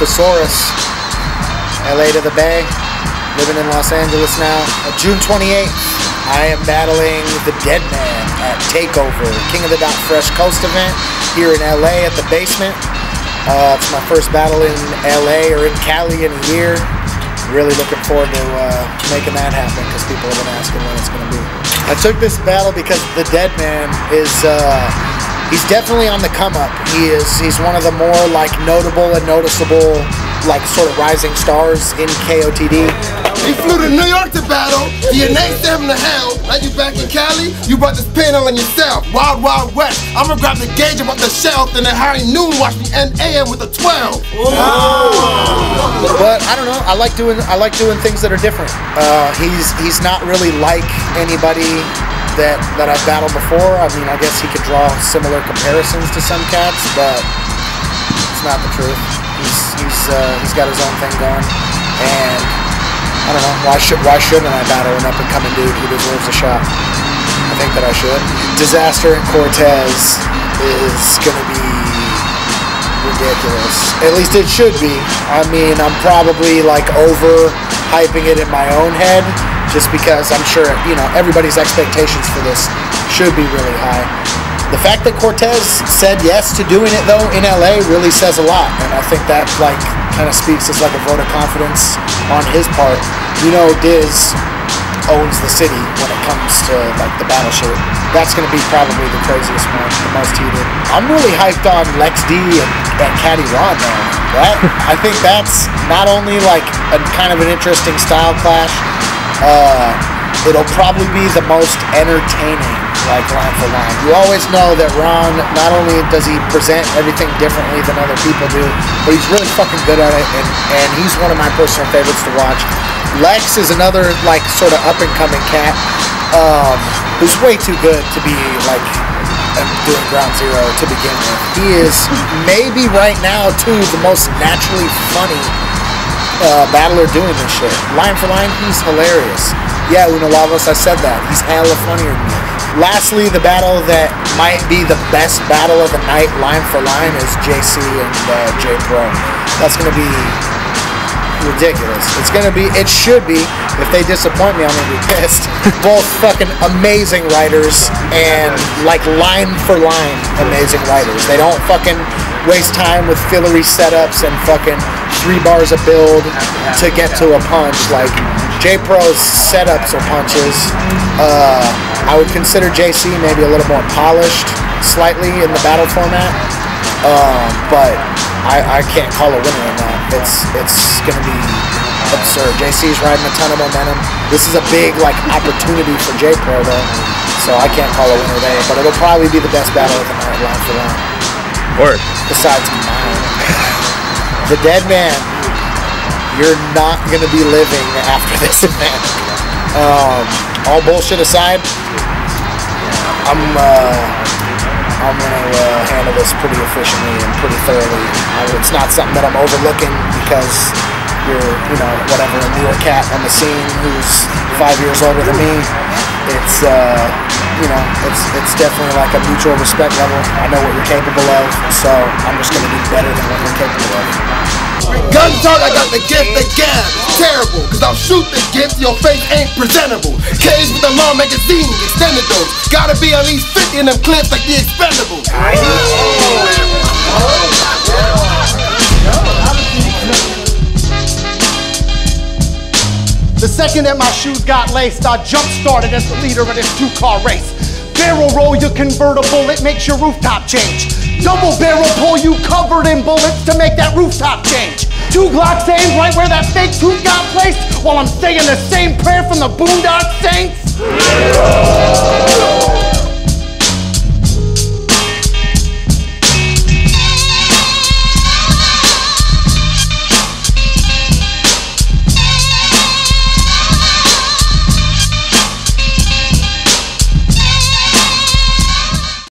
Thesaurus. LA to the Bay. Living in Los Angeles now. Uh, June 28th, I am battling the Dead Man at Takeover, King of the Dot West Coast event here in LA at the basement. Uh, it's my first battle in LA or in Cali in a year. Really looking forward to uh, making that happen because people have been asking when it's going to be. I took this battle because the Dead Man is. Uh, he's definitely on the come up. He is. He's one of the more like notable and noticeable, like sort of rising stars in KOTD. He flew to New York to battle. Your name seven to hell. Now you back in Cali. You brought this pen on yourself. Wild Wild West. I'ma grab the gauge about the shelf and then Harry Noon watch me NAM with a 12. But I don't know. I like doing. I like doing things that are different. Uh, he's he's not really like anybody that that I've battled before. I mean, I guess he could draw similar comparisons to some cats, but it's not the truth. He's he's uh, he's got his own thing going, and I don't know why should why shouldn't I battle an up and coming dude who deserves a shot? I think that I should. Dizaster in Cortez is gonna be ridiculous. At least it should be. I mean, I'm probably like over hyping it in my own head just because I'm sure, you know, everybody's expectations for this should be really high. The fact that Cortez said yes to doing it though in LA really says a lot, and I think that like kind of speaks as like a vote of confidence on his part. You know, Diz owns the city when it comes to like the battle shit. That's gonna be probably the craziest one, the most heated. I'm really hyped on Lex D and, and Caddy though. That I think that's not only like a kind of an interesting style clash. Uh, it'll probably be the most entertaining like line for line. You always know that Ron not only does he present everything differently than other people do, but he's really fucking good at it and, and he's one of my personal favorites to watch. Lex is another like sort of up and coming cat um, who's way too good to be like um, doing ground zero to begin with. He is maybe right now too the most naturally funny uh, battler doing this shit. Line for line, he's hilarious. Yeah, Una Lavos, I said that. He's hella funnier than me. Lastly, the battle that might be the best battle of the night, line for line, is JC and uh, J Pro. That's gonna be ridiculous. It's gonna be. It should be. If they disappoint me, I'm gonna be pissed. Both fucking amazing writers and like line for line amazing writers. They don't fucking waste time with fillery setups and fucking three bars of build to get to a punch. Like J Pro's setups are punches. Uh, I would consider JC maybe a little more polished, slightly in the battle format. Um, but I, I can't call a winner in that. It's it's gonna be absurd. JC's riding a ton of momentum. This is a big like opportunity for J Pro though, so I can't call a winner there. But it'll probably be the best battle of the night, line for line. Word. Besides mine, the Dead Man. You're not gonna be living after this event. Um, all bullshit aside, I'm uh, I'm gonna uh, handle this pretty efficiently and pretty thoroughly. It's not something that I'm overlooking because you're, you know, whatever, a newer cat on the scene who's five years older than me. It's, uh, you know, it's it's definitely like a mutual respect level. I know what you're capable of, so I'm just gonna do better than what you're capable of. Gun talk, I got the gift gab. Terrible, cause I'll shoot the gift, your face ain't presentable. Cage with the long magazine, extended those. Gotta be at least 50 in them clips like the expendables. Second that my shoes got laced, I jump started as the leader in this two car race. Barrel roll your convertible, it makes your rooftop change. Double barrel pull you covered in bullets to make that rooftop change. Two Glocks aimed right where that fake tooth got placed while I'm saying the same prayer from the Boondock Saints.